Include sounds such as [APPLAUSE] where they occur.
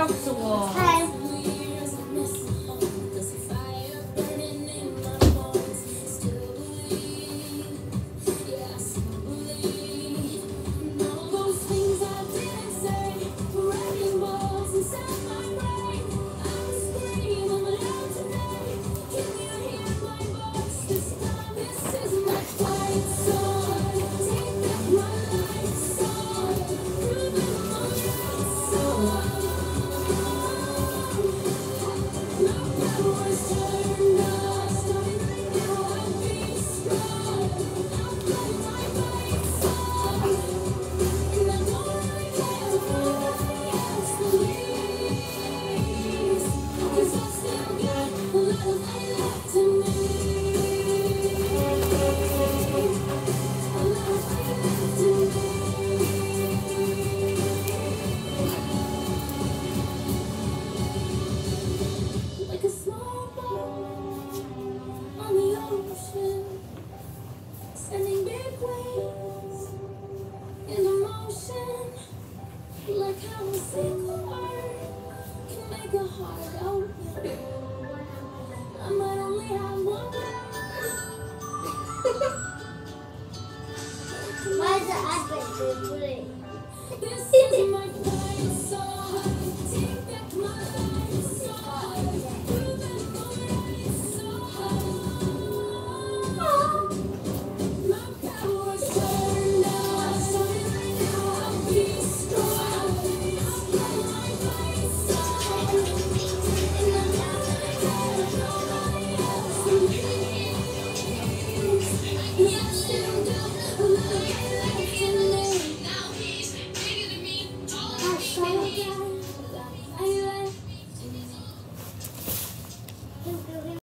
笑死我。Ocean, sending big waves into motion. Like how a single word can make a heart open. I might only have one Why is the advent blue? [LAUGHS] This is my Yeah.